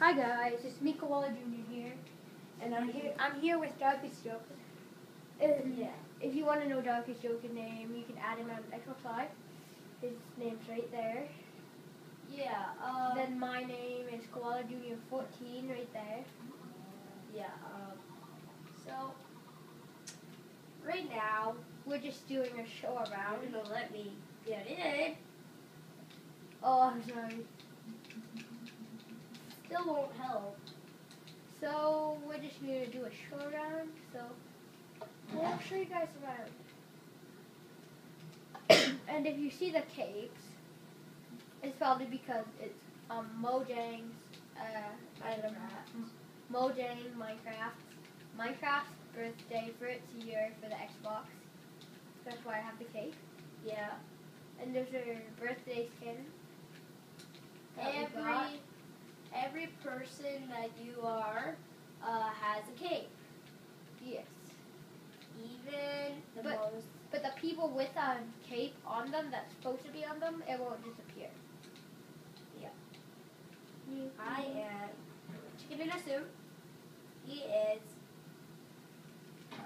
Hi guys, it's me Koala Jr. here, and I'm here. I'm here with Darkest Joker. And Yeah. if you want to know Darkest Joker's name, you can add him on Xbox Live. His name's right there. Yeah. Um, then my name is Koala Jr. 14 right there. yeah. Um, so right now, We're just doing a show around. you're gonna let me get in. Oh, I'm sorry. Still won't help. So we're just gonna do a show around. So we'll show you guys around. and if you see the cakes, it's probably because it's um, Mojang's uh, item. Mojang Minecraft. Minecraft's birthday for its year for the Xbox. That's why I have the cake. Yeah. And there's her birthday skin. that we got. Every every person that you are uh, has a cape. Yes. Even the But- most. But the people with a cape on them that's supposed to be on them, it won't disappear. Yeah. You- I am chicken in a suit. He is uh,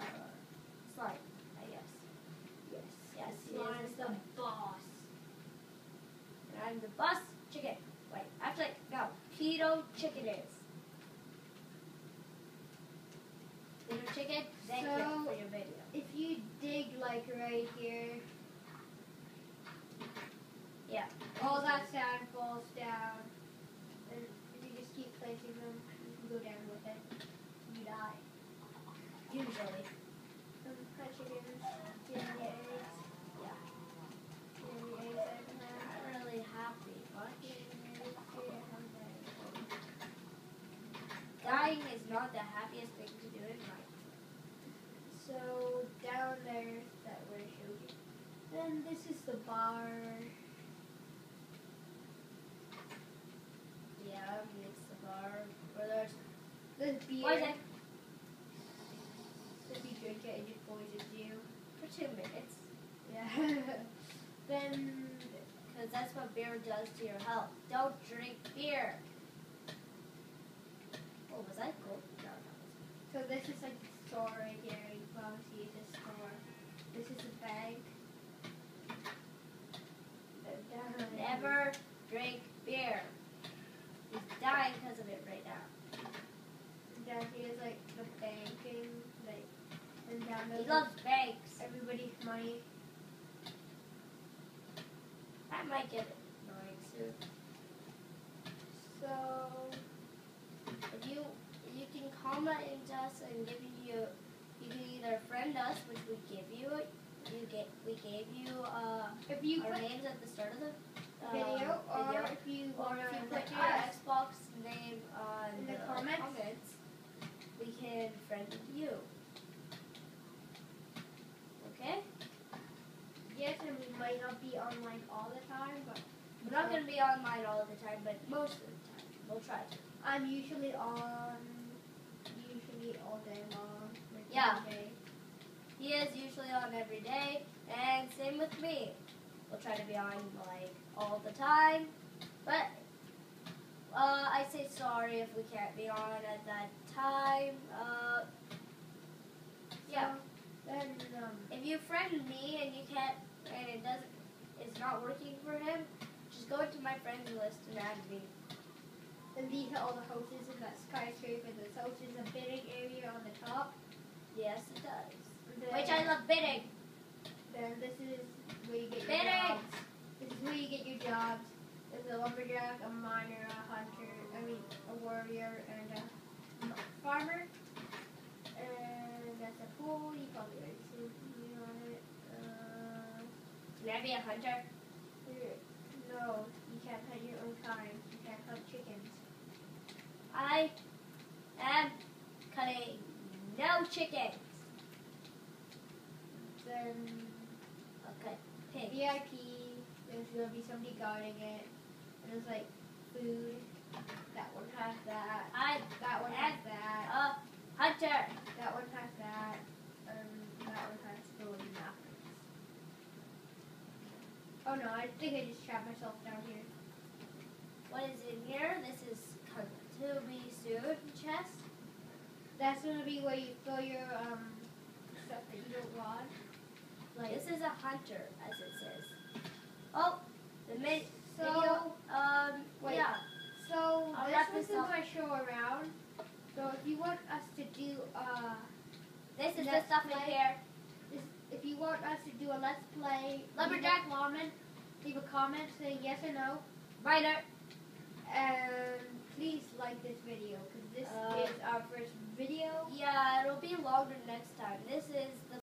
slime, I guess. Yes. Yes, he Slime is the boss. And I'm the boss chicken. Keto chicken is. Keto chicken, thank you for your video. If you dig like right here, Yeah. all that sand falls down. And if you just keep placing them, you can go down with it. You die. Usually. Not the happiest thing to do in life. So down there that we're showing. Then this is the bar. Yeah, it's the bar where there's This beer. poison If you drink it, it just poisons you. for two minutes. Yeah. then Because that's what beer does to your health. Don't drink beer. Oh, was that gold? So this is like the store right here. You can probably see the store. This is the bank. Never drink beer. He's dying because of it right now. Down here is like the banking, like, and down there He loves banks. everybody's money. I might get it annoying soon. So If you you into us and give you you can either friend us, which we give you. You get we gave you uh, if you our names at the start of the uh, video, or video. if you Or if you put your us, Xbox name on In the the, comments? we can friend you. Okay? yes, and we might not be online all the time, but We're not gonna be online all the time, but most of the time we'll try to. I'm usually on, usually all day long. like Yeah. day. He is usually on every day, and same with me. We'll try to be on like all the time, but uh, I say sorry if we can't be on at that time. Uh, yeah. Then um, If you friend me and you can't, and it doesn't, it's not working for him, just go into my friends list and add me. then these are all the houses in that skyscraper. This house is a bidding area on the top. Yes, it does. Then, Which I love bidding. Then this is where you get your Bidding. jobs. This is where you get your jobs. There's a lumberjack, a miner, a hunter, I mean a warrior, and a farmer. And that's a pool. You probably already seen me on it. Uh, Can I be a hunter? no, you can't hunt your own kind. You can't hunt chickens. I am cutting no chickens. Then Okay, pig. VIP, there's gonna be somebody guarding it. And there's like food. That one has that. I That one has that. a hunter. That one has that. Um, that one has golden napkins. Oh no, I think I just trapped myself down here. What is in here? This is to That's gonna be where you throw your um stuff that you don't want. Like This is a hunter, as it says. Oh, the ma- so. video. Um, Wait. yeah. So I'll this this up. my show around. So if you want us to do uh, This is the stuff in here. this, if you want us to do a let's play, Lumberjack. comment, leave a comment saying yes or no, Writer. and please like this video because this Uh, is our first video. Yeah, it'll be longer next time. This is the